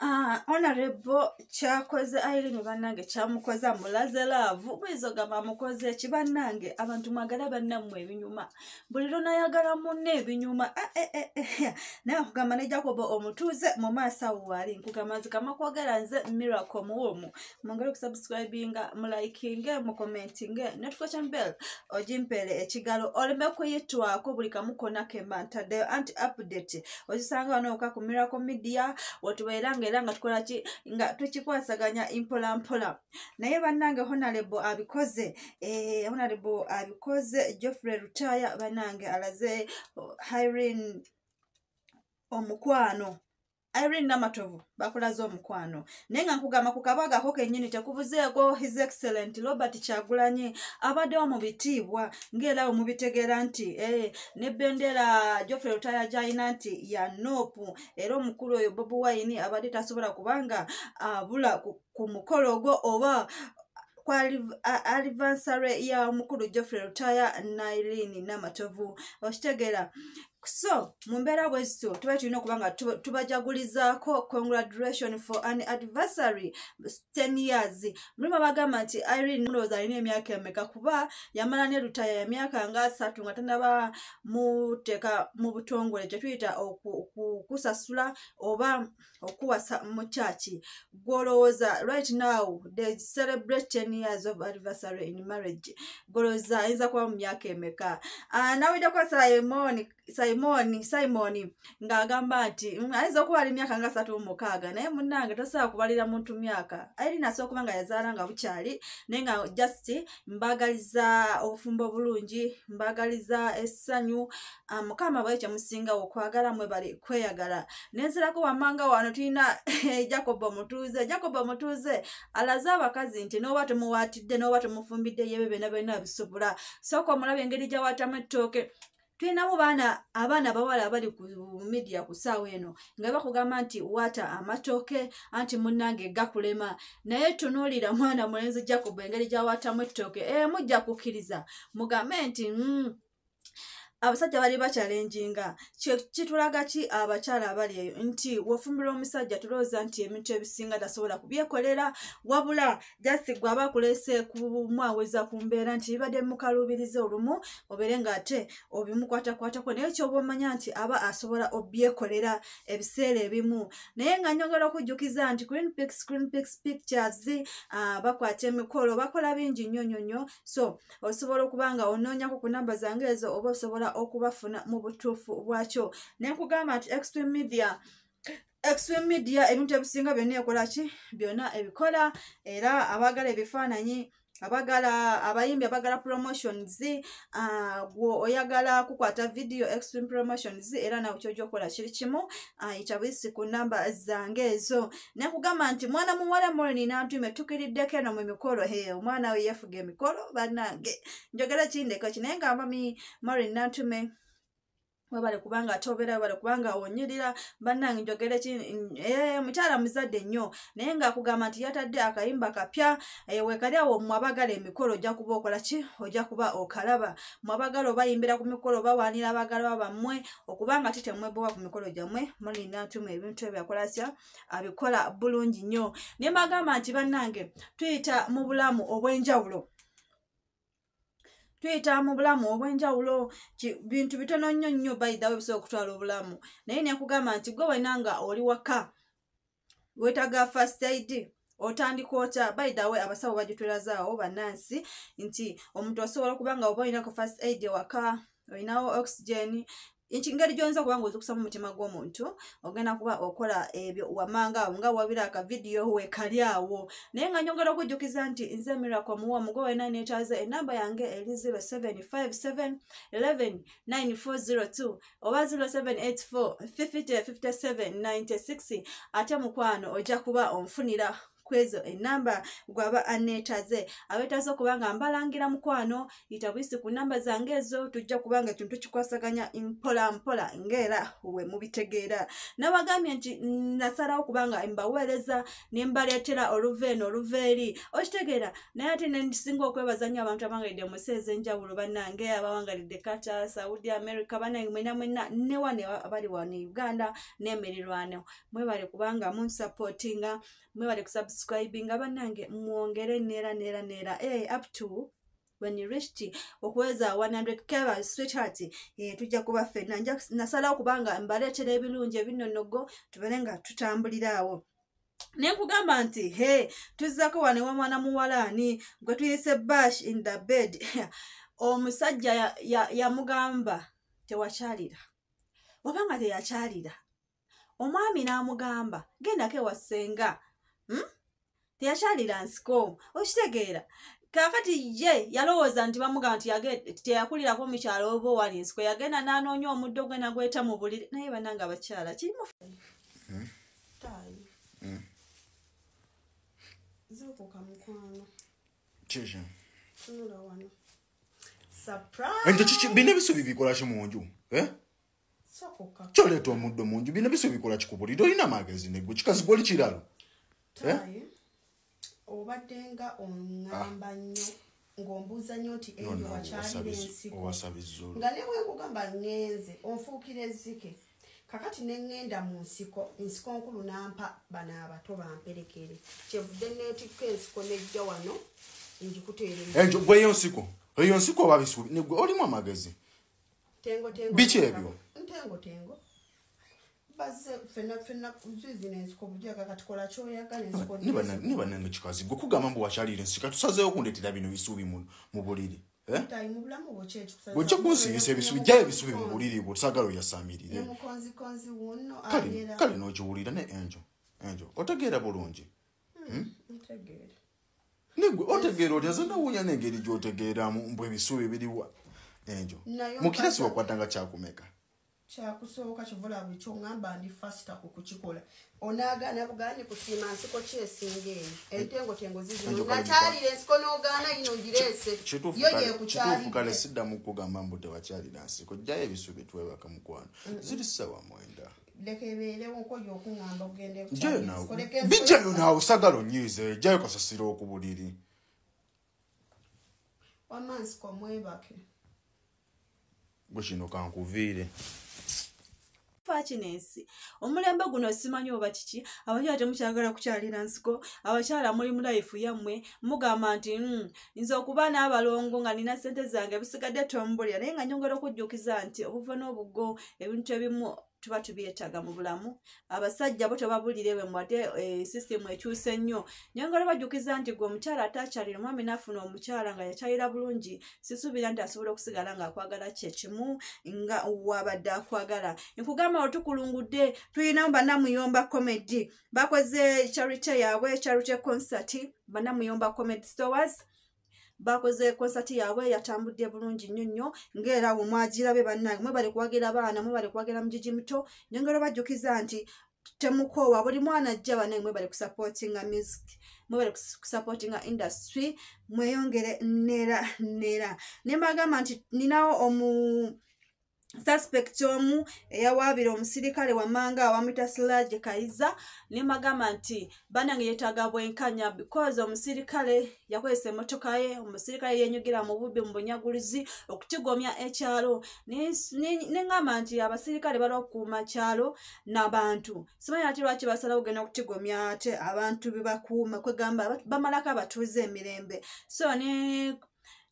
Ah, honorable kyakoze irene bannange kyamukoza mulaze laavu buyinza ogamba amukoze eki bannange abantu mwagala bannammwe ebinyuma. Buli lunayagala munne ebinyuma. Eh, eh, eh. naye nkugamba ne jacobo omutuuze mu maaso awo waali nkugamba nze kamakwogera nze miracle muwomu. Mwongere okusubscribinga mulaikinge mukomentinge notification bell ogimpeere ekigalo. Oleme kuyitwako buli kamu konna kemba ntaddeyo anti update. Ozisanga wanooka ku miracle media wetubeera nga era nga tukola ki nga tukikwasaganya mpolampola. Naye bannange honorable abikoze eh, honorable abikoze geoffrey rutaya bannange alaze oh, irene omukwano irene namatovu bakulaze omukwano. Naye nga nkugamba ku kabagako kennyini tekubuzeeko his excellent robert kyagulanyi abaddewo mu bitiibwa ngaera we mubitegeera nti eh, ne bendera geoffrey rutaya gyalina nti ya nopu era omukulu oyo bobi wine abadde tasobola kubanga abula ku, ku mukolo ogwo oba ku alivansary ya mukulu geoffrey rutaya nairene namatovu okitegeera so mu mbeera bwe zityo tuba tulina okuba nga tuba- tubajagulizaako congratulation for an adversary 10 years. Mulimu abagamba nti irene mulowooza alina emyaka emeka kuba yamala ne lutaya emyaka nga asatu nga tanaba muteeka mu butongole kye tuyita oku- oku- kusasula oba okuwasa mu kyaki gwolowooza right now they celebrate 10 years of adversary in marriage. Gwolowooza ayinza kuba mu myaka emeka. Ah, nawiddeko simon simon simon ng'agamba nti "Mm, ayinza okuba ali myaka nga asatu mu mukaaga naye munnange tosobola kubalira muntu myaka. Irina asobola okuba nga yazaala nga bukyali naye nga just mbagaliza obufumbo obulungi mbagaliza essanyu Ah, mukama bwe kyemusingawo okwagala mwe bali kweyagala. Nenzirako wammanga wano tulina jacob omutuuze jacob omutuuze alaze abakazi nti n'oba temuwaatidde n'oba temufumbidde yebe byonna byonna bisobola sooka omulaba engeri gyawaatamu ettooke tulinamu baana abaana abawala abali ku midiya ku ssaawa eno nga bakugamba nti waata amatooke anti munnange gakulema naye tunuulira mwana mulenzi jacob engeri gyawaatamu ettooke. E mujja kukkiriza mugambe nti mm, abasajja bali bakyalenjinga kitulaga ki abakyala abali eyo? Nti wofumbira omusajja tulowooza nti ebintu ebisinga tasobola kubyekolera wabula jasi gwe aba akulese kumwaweza ku mbeera nti bibadde mukalubiriza olumu obeere ng'ate obimukwatakwatako naye kyoba omanya nti aba asobola obyekolera ebiseera ebimu. Naye nga nyongera okujjukiza nti green pics, green pics pictures ah, bakwata emikolo bakola bingi nnyo nnyo nnyo. So osobola okuba nga onoonyako ku namba zange ezo oba osobola okubafuna mu butuufu bwakyo. Nenkugamba nti extreme media extreme media ebintu ebisinga byonna ekola ki? Byonna ebikola. Era abaagala ebifaananyi abagala abayimbi abagala promotions uh, gwe oyagala kukwata video extreme promotions era nawe kyojja okukola kiri kimu uh, yita buyisi ku namba zange ezo. Nekugamba nti mwana muwala molini nantume tukiriddeko eno mu mikolo he omwana we yefuga emikolo bannange. Njogera kindeko kinaye nga mami molini nantume webale kubanga ate obeera webale kubanga onyirira bannange njogere ki eh, mukyala muzadde nnyo naye ngaakugamba nti yatadde akayimba kapya eh, wekali awo mwabagala emikolo ojja kuba okola ki? Ojja kuba okalaba. Mwabagala obayimbira ku mikolo bawaanira abagalwa bammwe okubanga ti temwebowa ku mikolo gyammwe? Mulina ntuma ebintu ebyo akolasya abikola bulungi nnyo. Naye mbagamba nti bannange tuyita mu bulamu obw'enjawulo tuyita mu bulamu obw'enjawulo bintu bitono nnyo nnyo bayidawo ebisobola okutwala obulamu. Naye nekugamba nti gwe wena nga oli waka wetaaga first aid otandika ota bayidawe abasawo bagitulazaawo bannansi nti omuntu osobola okuba nga oba olinako first aid ewaka olinawo oxygen nti ngeri gyonza okuba nga ozikusa mu mutima gw'omuntu ogenda kuba okola ebyo wamanga awo nga wabira akavidiyo wekali awo. Naye nga nyongera okujjukiza nti nze miracle muwa mugo wena neetaaze enamba yange eri 0757 119402 oba 0784 505796 ate mukwano ojja kuba onfunira kwezo enamba gwaba aneetaze abeetaze okuba nga mbalangira mukwano yita buyisi ku namba zange ezo tujja kuba nga kintu tukikwasaganya mpola mpola ngaera we mubitegeera. Nabagambye nti nasalawo kuba nga mbaweereza ne mbaleetera oluva eno oluva eri. Okitegeera naye ate nensinga okwebaza nnyo abantu abangalidde mu nsi ez'enjawulo bannange abawangalidde kata saudi america bannange mwena mwena ne wane abali wano uganda n'emirirwano mwebale kubanga munsupportinga mwebale kusubscribinga bannange mwongere neera neera neera hey, up to when you reached okuweza 100 kb sweetheart eh, tujja kuba ffenna nasalawo kubanga mbaleetera ebirungi ebinonogo tubere nga tutambuliraawo nenkugamba nti he tuzzako wane wa mwana muwalaani gwe tuyise bash in the bed. Omusajja yamugamba ya, ya tewakyalira. Wabanga teyakyalira? Omwami n'amugamba gendako ewassenga hmm? Teyakyalira nsiko okitegeera kakati ye yalowooza nti bamugamba nti teyakulirako mukyalo oba owali nsiko yagenda n'anoonya omuddo gwe nagweta mu buliri naye bananga abakyala kirimu Hmm? Hmm. zuukuka mukwano. Tunula wano. Bina ebisubi bikola ki munju eh? kyoleeta omuddo munju bina ebisubi bikola kikubulira olina amagezi negwe kikazi gwoli kiralo. Tayi obadde nga oŋŋamba nnyo ng'ombuuza nnyo nti eyo wakyalira ensiko nga ne bwenkugamba ŋŋenze onfuukira ezzike. Kakati ne ŋŋenda mu nsiko ensiko nkulu nampa bano abato bamperekere. Kyevudde neetikka ensiko nejja wano gweyo nsiko? Eyo nsiko oba bisubi? Olimu amagezi? Tengo tengo Biki ebyo? ntengo bazze fenna fenna zizino ensiko bujaga kati kola kyoyagala ensiko nibanange kikazi gwe kugamba mbu wakyalira ensika tusazeewo kundeetera bino bisubi mu buliri bwojja kunsiibisa ebisubi jjayo ebisubi mu buliri bwe tusagala oyasamirire. Kale n'okiwulira ne enjo enjo otegeera bulungi? Ntegeere. Negwe otegeera otya? Ze nawunya n'engeri gy'otegeeramu mbw ebisubi biriwa. Enjo mu kirasi wakwatanga kyakumeka kyakusooka kivula buli kyoŋŋamba ndi fasita ku kukikola. Onaagaana bugaani kusiima nsiko kyesinga eyo entengotengo zizino Enjo kale nakyalira ensiko n'ogaana yino ngireese. Yo kale- kituufu kale siddamu kugamba mbu tewakyalira nsiko jjayo ebisubi twebaka mukwano ziri ssawa mwenda. Bijjayo naawe osagala onyiize jjayo kasasira okubuliri wamansiko mwebake. Gwe kino kankuviire fakinensi omulembe guno simanyi oba kiki? Abakyala temukyagala kukyalira nsiko. Abakyala muli mu life yammwe. Mugamba nti "Mm, nze okuba n'abalongo nga nina sente zange bisigadde tombulira naye nga nyongera okujjukiza nti obuva n'obugo ebintu ebimu tuba tubyetaaga mu bulamu. Abasajja bo tebabulire bwe mwadde sisitemu ekyuse nnyo. Nyongera bajjukiza nti gwe omukyala atakyalira omwami n'afuna omukyala nga yakyalira bulungi sisuubira nti asobola okusigala ng'akwagala kyekimu nga wabadde akwagala. Nkugamba otukulungudde tulinamu bannamuyomba comedy. Bakoze charity yaabwe charity concert bannamuyomba comedy stores bakoze konsati yaabwe yatambudde bulungi nnyo nnyo ngaera we mwagirabe bannange mwe bali kuwagira abaana mwe bali kuwagira mugigi muto nyongera bajjukiza nti temukoowa buli mwana ajja bannange mwe bali kusupportinga music mwe bali kusupportinga industry mweyongere neera neera ne mbagamba nti ninawo omu suspect omu eyawaabira omusirikale wamanga awamwita silage kayiza ne mbagamba nti banange yeetaaga bwenkanya because omusirikale yakozesa emmotoka ye omusirikale yenyugira mu bubbi mu bunyagulizi okutigomya ekyalo. Ne- ne- neŋŋamba nti abasirikale balwa okukuuma kyalo n'abantu simanyi ate lwaki basalawo kugenda okutigomya ate abantu bebakuuma kwegamba ba- bamalako abatuuze emirembe. So ne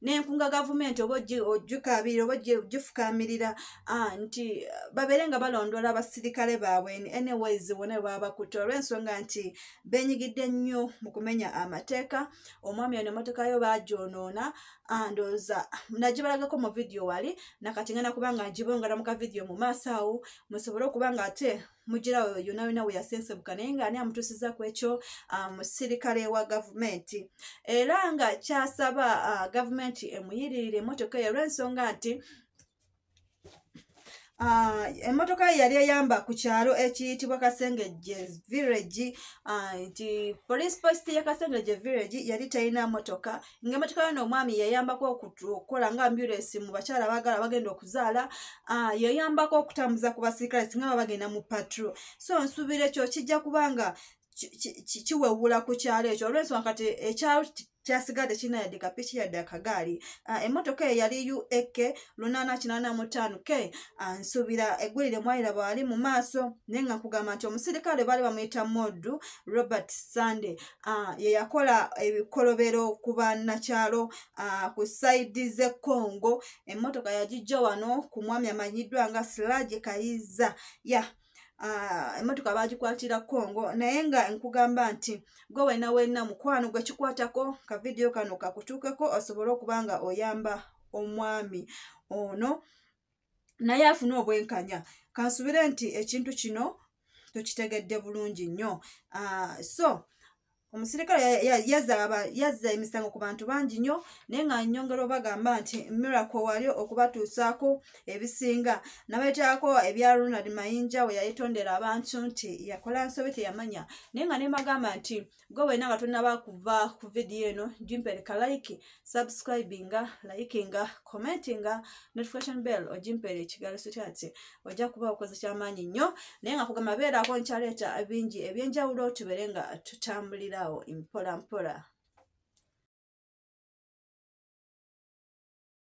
nenkunga gavumenti oba ogi- ogikabirira oba ogifukamirira ah, nti ah, babeere nga balondola abasirikale baabwe ni- anyways wona bwaba bakutte. Olw'ensonga nti benyigidde nnyo mu kumenya amateeka omwami ono emotoka yo bagyonoona ah, ndowooza nagibalagako mu vidiyo wali nakati ngenda kuba nga ngibongera mu kavidiyo mu maaso awo musobole okuba nga ate mugirawo yonna yonna we yasensebuka naye nga ani amutuusiza ku ekyo musirikale wa gavumenti era nga kyasaba ah, gavumenti emuyiririre emmotoka eyo olw'ensonga nti emmotoka ye yali eyamba ku kyalo ekiyitibwa kasengejje village. Ah, nti police post ya kasengejje village yali talina motoka ngaemmotoka yona omwami yayambako okutu- okukola nga ambulance mu bakyala bagala bagenda okuzaala ah, yayambako okutambuza ku basirikale singa baba bagenda mu patro so nsuubira ekyo kijja kubanga ki- ki- ki- kiwewula ku kyalo ekyo. Olwensonga kati ekyalo kyasigadde kirina yadde kapiki yadde akagaali Ah, emmotoka eyo yali uak lunana kinana mutaano k Ah, nsuubira eggulire mwayira bwali mu maaso naye nga nkugamba nti omusirikale baali bamuyita moddu robert sunday Ah, ye yakola ebikolobero ku bannakyalo ku saidi z'ekongo emmotoka yagijja wano ku mwami amanyiddwa nga siraje kayiza. Ya Ah, emmotoka baagikwatira kongo naye nga nkugamba nti gwe wena wena mukwano gwe kikwatako ka vidiyo kano kakutuukeko osobole okuba nga oyamba omwami ono naye afune obwenkanya. Kansubire nti ekintu kino tokitegedde bulungi nnyo. Ah, so omusirikale ya- ya- yazza emisango ku bantu bangi nnyo naye nga nyongera obagamba nti miracle wali okubatuusaako ebisinga. Nabeeteako ebya ronald mayinja we yayitondera abantu nti yakola nsobi teyamanya. Naye nga nembagamba nti gwe wena nga tonnaba kuva ku vidiyo eno gimpereka like subscribinga likinga commentinga notification bell ogimpeera ekigalo sityati ojja kuba okoze kyamaanyi nnyo. Naye nga kugamba beerako nkyaleeta bingi ebyenjawulo tubeere nga tutambulirawo mpola mpola